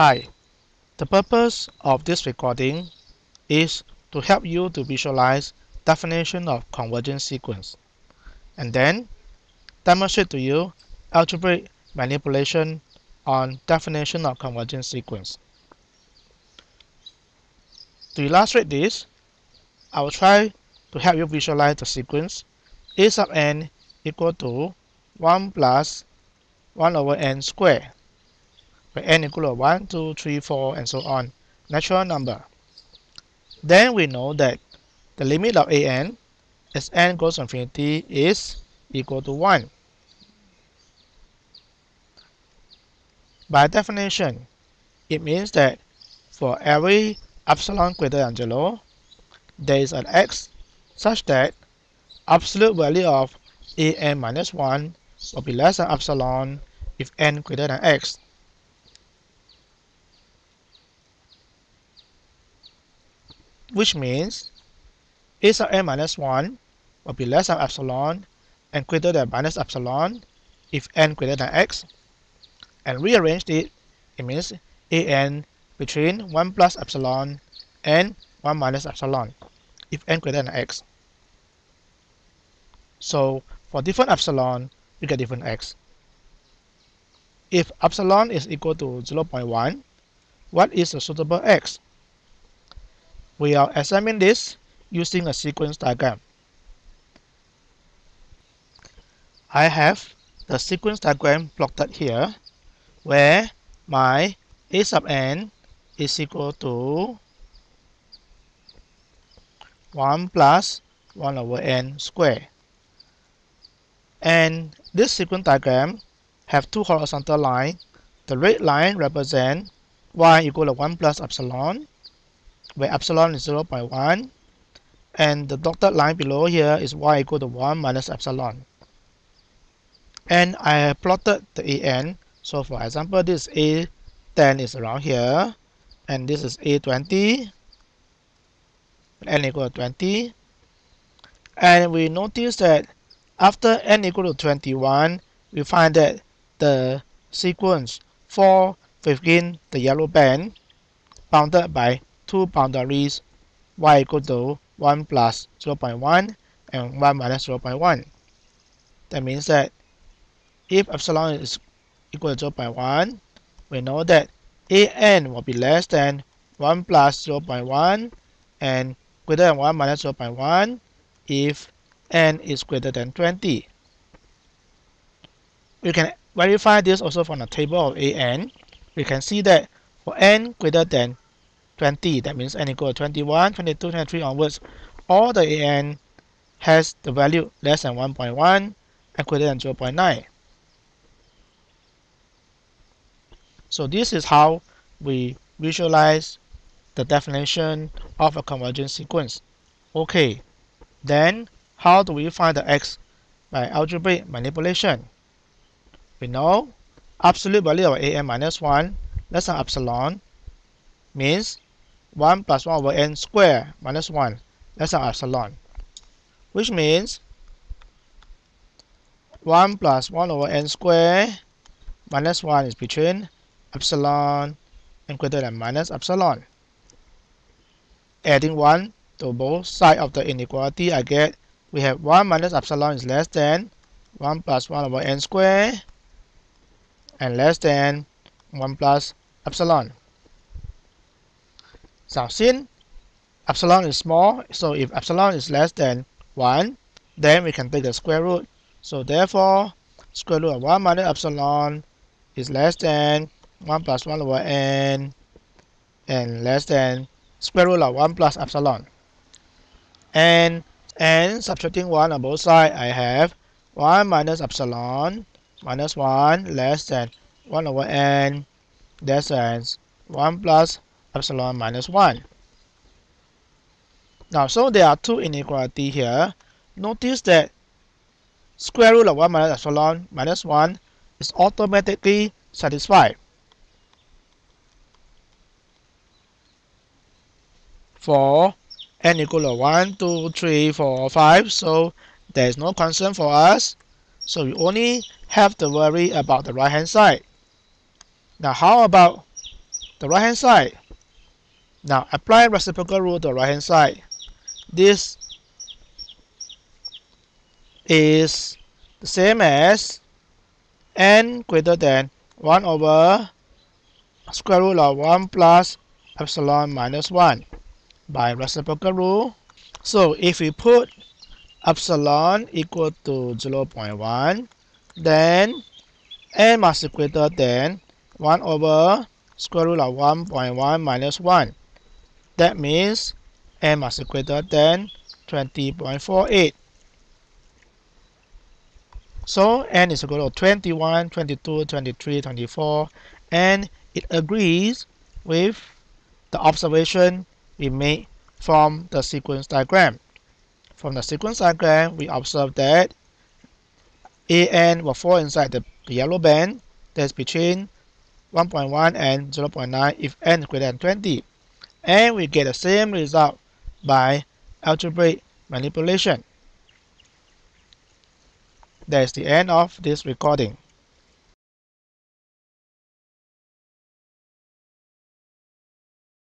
Hi, the purpose of this recording is to help you to visualize definition of convergence sequence and then demonstrate to you algebraic manipulation on definition of convergence sequence. To illustrate this, I will try to help you visualize the sequence a sub n equal to 1 plus 1 over n square where n equal to 1, 2, 3, 4, and so on, natural number. Then we know that the limit of an as n goes to infinity is equal to 1. By definition, it means that for every epsilon greater than 0, there is an x such that absolute value of an minus 1 will be less than epsilon if n greater than x. which means a sub n minus 1 will be less than epsilon and greater than minus epsilon if n greater than x. And rearrange it, it means an between 1 plus epsilon and 1 minus epsilon if n greater than x. So for different epsilon, we get different x. If epsilon is equal to 0.1, what is a suitable x? We are examining this using a sequence diagram. I have the sequence diagram plotted here where my a sub n is equal to 1 plus 1 over n square. And this sequence diagram have two horizontal lines. The red line represents y equal to 1 plus epsilon where epsilon is 0 0.1 and the dotted line below here is y equal to 1 minus epsilon. And I have plotted the AN. So for example, this A10 is around here and this is A20 n equal to 20 and we notice that after n equal to 21 we find that the sequence fall within the yellow band bounded by two boundaries y equal to 1 plus 0.1 and 1 minus 0 0.1. That means that if epsilon is equal to 0 0.1, we know that an will be less than 1 plus 0 0.1 and greater than 1 minus 0 0.1 if n is greater than 20. We can verify this also from the table of an. We can see that for n greater than 20 that means n equal to 21 22 23 onwards all the an has the value less than 1.1 and greater than 0.9 so this is how we visualize the definition of a convergence sequence. Okay then how do we find the x by algebraic manipulation? We know absolute value of an minus 1 less than epsilon means 1 plus 1 over n square minus 1 less than epsilon which means 1 plus 1 over n square minus 1 is between epsilon and greater than minus epsilon. Adding 1 to both sides of the inequality I get we have 1 minus epsilon is less than 1 plus 1 over n square and less than 1 plus epsilon. So since epsilon is small, so if epsilon is less than 1, then we can take the square root. So therefore, square root of 1 minus epsilon is less than 1 plus 1 over n and less than square root of 1 plus epsilon. And, and subtracting 1 on both sides, I have 1 minus epsilon minus 1 less than 1 over n less than 1 plus epsilon minus 1. Now, so there are two inequality here. Notice that square root of 1 minus epsilon minus 1 is automatically satisfied. For n equal to 1, 2, 3, 4, 5, so there is no concern for us. So we only have to worry about the right hand side. Now how about the right hand side. Now apply reciprocal rule to the right hand side. This is the same as n greater than 1 over square root of 1 plus epsilon minus 1 by reciprocal rule. So if we put epsilon equal to 0.1 then n must be greater than 1 over square root of 1.1 minus 1. That means n must be greater than 20.48. So n is equal to 21, 22, 23, 24, and it agrees with the observation we made from the sequence diagram. From the sequence diagram, we observe that AN will fall inside the, yellow band that's between 1.1 and 0.9 if n is greater than 20. And we get the same result by algebraic manipulation. That's the end of this recording.